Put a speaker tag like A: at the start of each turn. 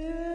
A: Spirit.